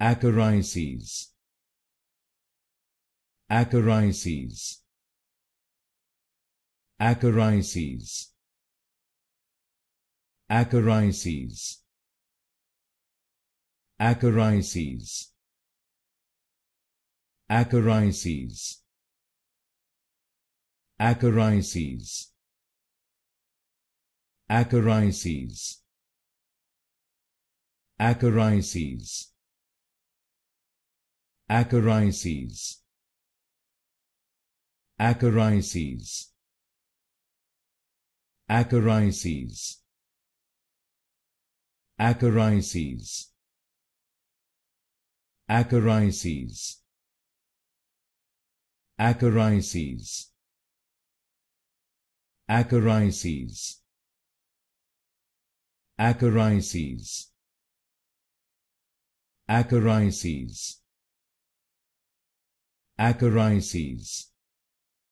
Acarices Acarices Acarices Acarices Acarices Acarices Acarices Acarices Acarices Acarices Acarices Acarices Acarices Acarices Acarices Acarices Acarices Acheryces.